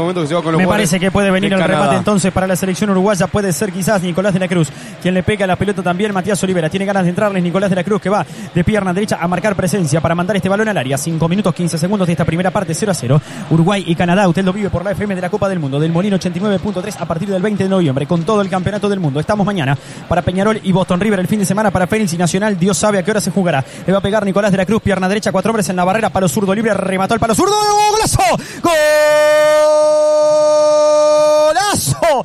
momento que se va con los Me parece que puede venir el Canadá. remate entonces para la selección uruguaya. Puede ser quizás Nicolás de la Cruz. Quien le pega la pelota también, Matías Olivera. Tiene ganas de entrarles Nicolás de la Cruz que va de pierna derecha a marcar presencia para mandar este balón al área. 5 minutos 15 segundos de esta primera parte 0 a 0. Uruguay y Canadá. Usted lo vive por la FM de la Copa del Mundo. Del Molino 89.3 a partir del 20 de noviembre con todo el campeonato del mundo. Estamos mañana para Peñarol y Boston River el fin de semana para Fénix y Nacional. Dios sabe a qué hora se jugará. Le va a pegar Nicolás de la Cruz, pierna derecha, cuatro hombres en la barrera, palo zurdo libre, remató el palo zurdo. ¡Golazo! ¡Golazo!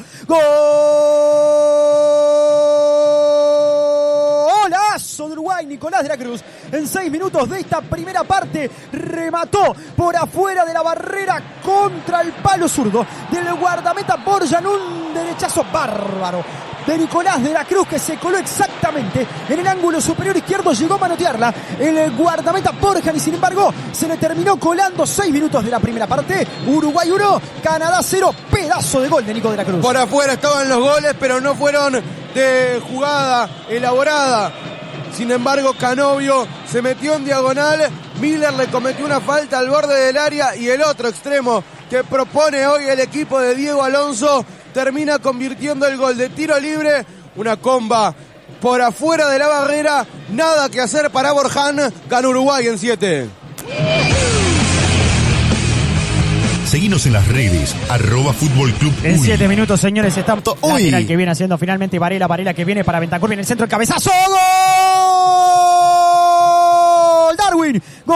¡Golazo de Uruguay! Nicolás de la Cruz en seis minutos de esta primera parte remató por afuera de la barrera contra el palo zurdo del guardameta Borjan un derechazo bárbaro de Nicolás de la Cruz que se coló exactamente en el ángulo superior izquierdo, llegó a manotearla el guardameta Borjan y sin embargo se le terminó colando seis minutos de la primera parte. Uruguay 1, Canadá 0, pedazo de gol de Nico de la Cruz. Por afuera estaban los goles, pero no fueron de jugada elaborada. Sin embargo, Canovio se metió en diagonal. Miller le cometió una falta al borde del área y el otro extremo que propone hoy el equipo de Diego Alonso termina convirtiendo el gol de tiro libre. Una comba por afuera de la barrera. Nada que hacer para Borjan. Gana Uruguay en 7. Seguinos en las redes, arroba Fútbol Club En siete minutos, señores, está Uy. lateral que viene haciendo finalmente Varela, Varela que viene para Ventacur, viene el centro, el cabezazo, gol, Darwin, gol,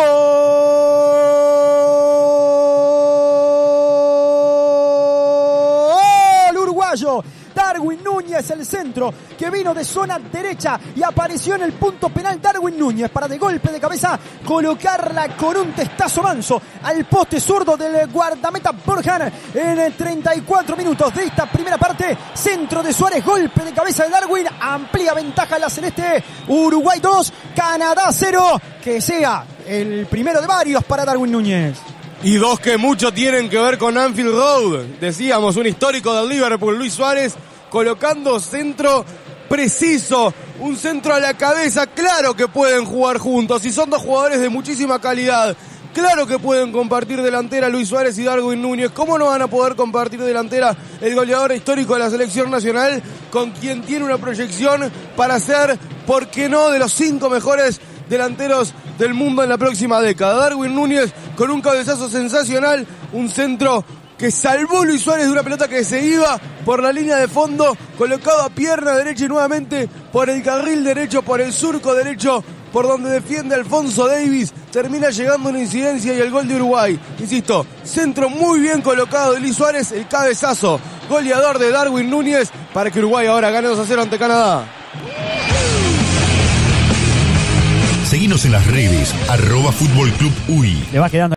Darwin Núñez, el centro, que vino de zona derecha y apareció en el punto penal Darwin Núñez para de golpe de cabeza colocarla con un testazo manso al poste zurdo del guardameta Borjan en el 34 minutos de esta primera parte. Centro de Suárez, golpe de cabeza de Darwin, amplia ventaja la celeste. Uruguay 2, Canadá 0. Que sea el primero de varios para Darwin Núñez. Y dos que mucho tienen que ver con Anfield Road. Decíamos, un histórico del Liverpool, Luis Suárez, colocando centro preciso, un centro a la cabeza. Claro que pueden jugar juntos y son dos jugadores de muchísima calidad. Claro que pueden compartir delantera Luis Suárez y Darwin Núñez. ¿Cómo no van a poder compartir delantera el goleador histórico de la selección nacional con quien tiene una proyección para ser, por qué no, de los cinco mejores delanteros del mundo en la próxima década. Darwin Núñez con un cabezazo sensacional, un centro que salvó Luis Suárez de una pelota que se iba por la línea de fondo, colocado a pierna derecha y nuevamente por el carril derecho, por el surco derecho, por donde defiende Alfonso Davis, termina llegando una incidencia y el gol de Uruguay. Insisto, centro muy bien colocado de Luis Suárez, el cabezazo goleador de Darwin Núñez para que Uruguay ahora gane 2 a 0 ante Canadá. Seguinos en las redes, arroba Fútbol Club quedando